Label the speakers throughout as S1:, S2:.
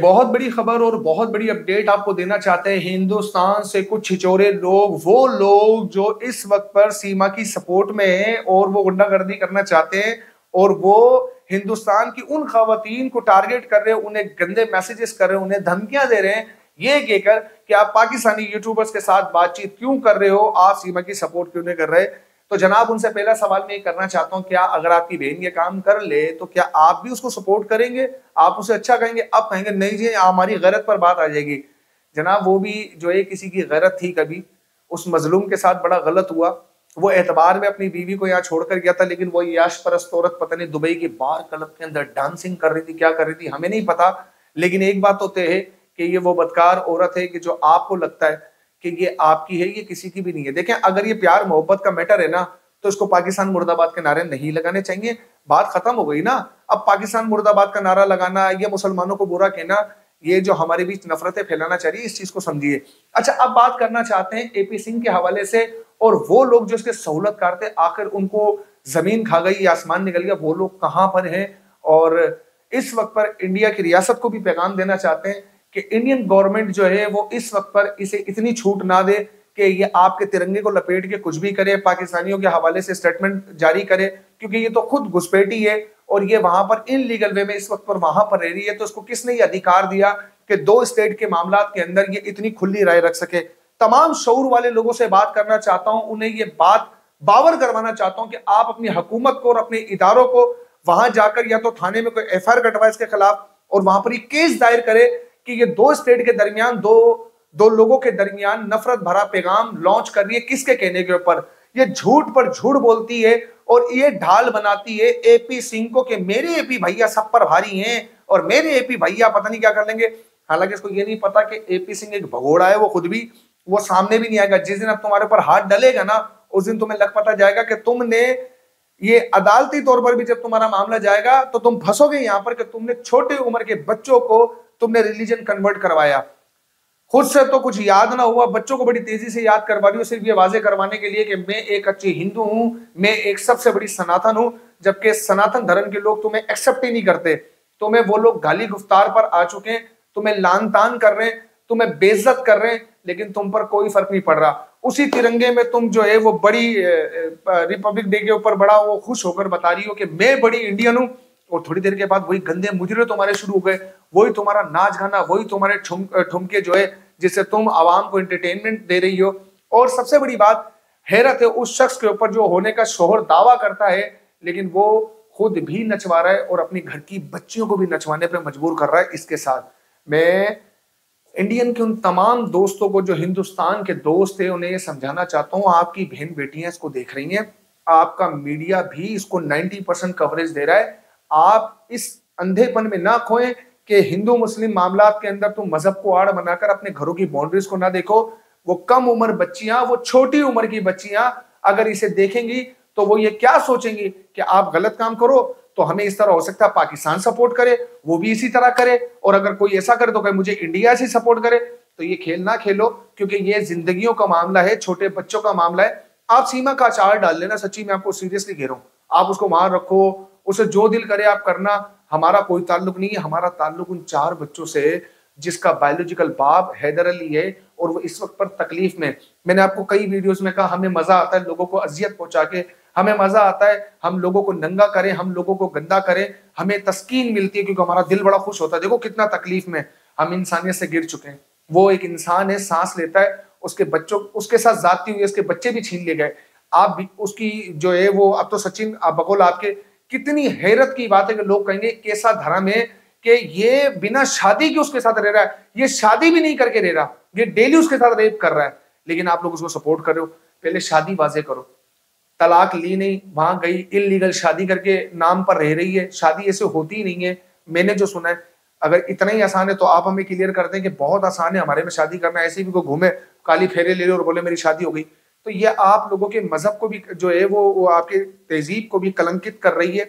S1: बहुत बड़ी खबर और बहुत बड़ी अपडेट आपको देना चाहते हैं। हिंदुस्तान से कुछ छिचोरे लोग, वो लोग जो इस वक्त पर सीमा की सपोर्ट में हैं और वो गुंडागर्दी करना चाहते हैं और वो हिंदुस्तान की उन खातन को टारगेट कर रहे हैं, उन्हें गंदे मैसेजेस कर रहे हैं, उन्हें धमकियाँ दे रहे हैं। ये कहकर कि आप पाकिस्तानी यूट्यूबर्स के साथ बातचीत क्यों कर रहे हो? आप सीमा की सपोर्ट क्यों नहीं कर रहे? तो जनाब, उनसे पहला सवाल मैं करना चाहता हूँ, क्या अगर आपकी बहन ये काम कर ले तो क्या आप भी उसको सपोर्ट करेंगे? आप उसे अच्छा कहेंगे? अब कहेंगे, नहीं जी हमारी गैरत पर बात आ जाएगी। जनाब, वो भी जो है, किसी की गैरत थी कभी, उस मजलूम के साथ बड़ा गलत हुआ। वो एतबार में अपनी बीवी को यहाँ छोड़कर गया था, लेकिन वो याश परस्त औरत, पता नहीं, दुबई के बार क्लब के अंदर डांसिंग कर रही थी, क्या कर रही थी, हमें नहीं पता। लेकिन एक बात तो तय है कि ये वो बदकार औरत है कि जो आपको लगता है। कि ये आपकी है, ये किसी की भी नहीं है। देखें, अगर ये प्यार, मोहब्बत का मैटर है ना तो इसको पाकिस्तान मुर्दाबाद के नारे नहीं लगाने चाहिए। बात खत्म हो गई ना। अब पाकिस्तान मुर्दाबाद का नारा लगाना, या मुसलमानों को बुरा कहना, ये जो हमारे बीच नफरतें फैलाना चाहिए, इस चीज़ को समझिए। अच्छा अब बात करना चाहते हैं एपी सिंह के हवाले से, और वो लोग जो इसके सहूलत थे, आखिर उनको ज़मीन खा गई आसमान निकल गया, वो लोग कहाँ पर हैं? और इस वक्त पर इंडिया की रियासत को भी पैगाम देना चाहते हैं। कि इंडियन गवर्नमेंट जो है, वो इस वक्त पर इसे इतनी छूट ना दे कि ये आपके तिरंगे को लपेट के कुछ भी करे, पाकिस्तानियों के हवाले से स्टेटमेंट जारी करे, क्योंकि ये तो खुद घुसपैठी है और ये वहाँ पर इन लीगल वे में इस वक्त पर वहाँ पर रह रही है तो उसको किसने ये अधिकार दिया कि दो स्टेट के मामला के अंदर ये इतनी खुली राय रख सके? तमाम शौर वाले लोगों से बात करना चाहता हूँ, उन्हें ये बात बावर करवाना चाहता हूँ कि आप अपनी हुकूमत को और अपने इदारों को वहाँ जाकर या तो थाने में कोई एफ़ आई आर कटवाए इसके खिलाफ और वहाँ पर केस दायर करे कि ये दो स्टेट के दरमियान, दो दो लोगों के दरमियान नफरत भरा पैगाम लॉन्च कर रही है। किसके कहने के ऊपर? ये झूठ पर झूठ बोलती है और ये ढाल बनाती है एपी सिंह को कि, मेरे एपी भैया सब पर भारी हैं और मेरे एपी भैया पता नहीं क्या कर लेंगे। हालाँकि इसको ये नहीं पता कि एपी सिंह एक भगोड़ा है, वो खुद भी, वो सामने भी नहीं आएगा। जिस दिन अब तुम्हारे ऊपर हाथ डलेगा ना, उस दिन तुम्हें लग पता जाएगा कि तुमने ये अदालती तौर पर भी जब तुम्हारा मामला जाएगा तो तुम फंसोगे यहाँ पर कि तुमने छोटे उम्र के बच्चों को तुमने रिलीजन कन्वर्ट करवाया। खुद से तो कुछ याद ना हुआ, बच्चों को बड़ी तेज़ी से याद करवा रही हूँ सिर्फ़ ये वाजे करवाने के लिए कि मैं एक अच्छी हिंदू हूँ, मैं एक सबसे बड़ी सनातन हूँ, जबकि सनातन धर्म के लोग तुम्हें एक्सेप्ट ही नहीं करते। तुम्हें वो लोग गाली गुफ्तार पर आ चुके हैं, तुम्हें लान तान कर रहे हैं, तुम्हें बेइज्जत कर रहे हैं, लेकिन तुम पर कोई फ़र्क नहीं पड़ रहा। उसी तिरंगे में तुम जो है, वो बड़ी रिपब्लिक डे के ऊपर बड़ा वो खुश होकर बता रही हो कि मैं बड़ी इंडियन हूँ और थोड़ी देर के बाद वही गंदे मुजरे तुम्हारे शुरू हो गए। वही तुम्हारा नाच गाना, वही तुम्हारे ठुमके जो है, जिससे तुम आवाम को एंटरटेनमेंट दे रही हो। और सबसे बड़ी बात, हैरत है उस शख्स के ऊपर जो होने का शोहर दावा करता है, लेकिन वो खुद भी नचवा रहा है और अपनी घर की बच्चियों को भी नचवाने पर मजबूर कर रहा है इसके साथ। मैं इंडियन के उन तमाम दोस्तों को, जो हिंदुस्तान के दोस्त है, उन्हें ये समझाना चाहता हूँ, आपकी बहन बेटियाँ इसको देख रही हैं, आपका मीडिया भी इसको 90 परसेंट कवरेज दे रहा है। आप इस अंधेपन में ना खोएँ कि हिंदू मुस्लिम मामला के अंदर तुम मज़हब को आड़ बनाकर अपने घरों की बाउंड्रीज को ना देखो। वो कम उम्र बच्चियाँ, वो छोटी उम्र की बच्चियाँ अगर इसे देखेंगी तो वो ये क्या सोचेंगी कि आप गलत काम करो तो हमें इस तरह हो सकता है पाकिस्तान सपोर्ट करे, वो भी इसी तरह करे, और अगर कोई ऐसा करे तो कहे मुझे इंडिया से सपोर्ट करे। तो ये खेल ना खेलो, क्योंकि ये जिंदगियों का मामला है, छोटे बच्चों का मामला है। आप सीमा का आचार डाल लेना, सच्ची मैं आपको सीरियसली कह रहा आप उसको वहाँ रखो उसे जो दिल करे आप करना, हमारा कोई ताल्लुक नहीं है। हमारा ताल्लुक उन चार बच्चों से जिसका बायोलॉजिकल बाप हैदर अली है और वो इस वक्त पर तकलीफ़ में मैंने आपको कई वीडियोस में कहा, हमें मज़ा आता है लोगों को अजियत पहुँचा के। हमें मज़ा आता है, हम लोगों को नंगा करें, हम लोगों को गंदा करें। हमें तस्कीन मिलती है क्योंकि हमारा दिल बड़ा खुश होता है। देखो कितना तकलीफ़ में हम इंसानियत से गिर चुके हैं। वो एक इंसान है, सांस लेता है, उसके बच्चों, उसके साथ जाती हुई, उसके बच्चे भी छीन ले गए। आप भी, उसकी जो है वो अब तो सचिन बकौल आपके कितनी हैरत की बात है कि लोग कहेंगे, कैसा धर्म है कि ये बिना शादी के उसके साथ रह रहा है, ये शादी भी नहीं करके रह रहा, ये डेली उसके साथ रेप कर रहा है। लेकिन आप लोग उसको सपोर्ट कर रहे हो, पहले शादी वाजे करो। तलाक ली नहीं, वहाँ गई इलीगल शादी करके नाम पर रह रही है, शादी ऐसे होती ही नहीं है। मैंने जो सुना है, अगर इतना ही आसान है तो आप हमें क्लियर कर दें कि बहुत आसान है, हमारे में शादी करना, ऐसे भी कोई घूमे, काली फेरे ले लो और बोले, मेरी शादी हो गई। तो ये आप लोगों के मज़हब को भी जो है वो, वो आपके तहजीब को भी कलंकित कर रही है।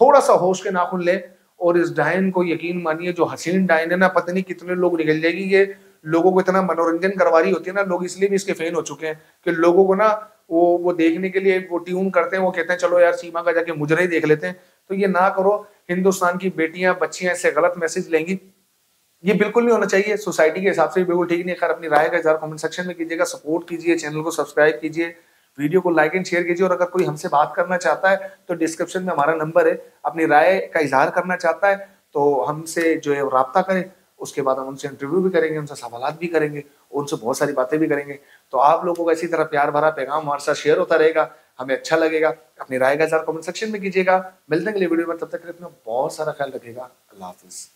S1: थोड़ा सा होश के नाखुन ले और इस डायन को यकीन मानिए जो हसीन डायन है ना पता नहीं कितने लोग निकल जाएगी। ये लोगों को इतना मनोरंजन करवा रही होती है ना लोग इसलिए भी इसके फ़ैन हो चुके हैं कि लोगों को ना वो वो देखने के लिए वो ट्यून करते हैं वो कहते हैं चलो यार सीमा का जाके मुजरे देख लेते हैं। तो ये ना करो हिंदुस्तान की बेटियाँ बच्चियाँ इससे गलत मैसेज लेंगी। ये बिल्कुल नहीं होना चाहिए। सोसाइटी के हिसाब से बिल्कुल ठीक नहीं खैर, अपनी राय का इजहार कमेंट सेक्शन में कीजिएगा। सपोर्ट कीजिए चैनल को सब्सक्राइब कीजिए। वीडियो को लाइक एंड शेयर कीजिए। और अगर कोई हमसे बात करना चाहता है तो डिस्क्रिप्शन में हमारा नंबर है। अपनी राय का इजहार करना चाहता है तो हमसे जो है रबता करें। उसके बाद हम उनसे इंटरव्यू भी करेंगे, उनसे सवाल भी करेंगे, उनसे बहुत सारी बातें भी करेंगे। तो आप लोगों का इसी तरह प्यार भरा पैगाम हमारे साथ शेयर होता रहेगा। हमें अच्छा लगेगा। अपनी राय का इजहार कमेंट सेक्शन में कीजिएगा। मिलते के लिए वीडियो में। तब तक अपना बहुत सारा ख्याल रखेगा अल्लाह हाफिज़।